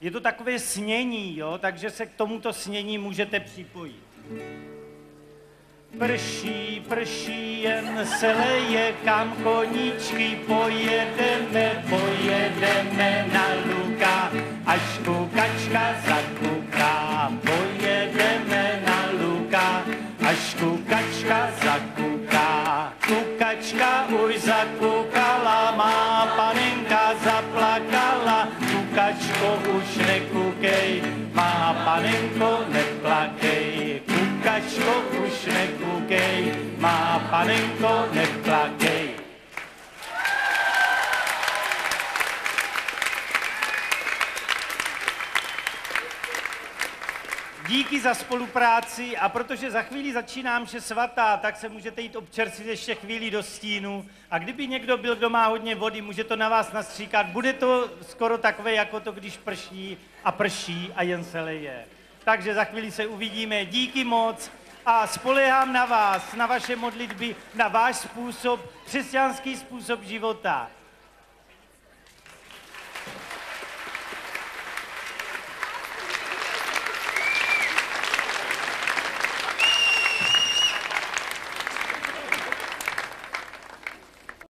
Je to takové snění, jo, takže se k tomuto snění můžete připojit. Prší, prší, jen se leje, kam koníčky pojedeme, pojedeme na luka, až kukačka zakuká. Pojedeme na luka, až kukačka zakuká. Kukačka už zakukala, kukačko už nekukej, má panenko neplakej. Kukačko už nekukej, má panenko neplakej. Díky za spolupráci a protože za chvíli začínám že svatá, tak se můžete jít občerstvit ještě chvíli do stínu. A kdyby někdo byl, kdo má hodně vody, může to na vás nastříkat. Bude to skoro takové, jako to, když prší a prší a jen se leje. Takže za chvíli se uvidíme. Díky moc a spolehám na vás, na vaše modlitby, na váš způsob, křesťanský způsob života.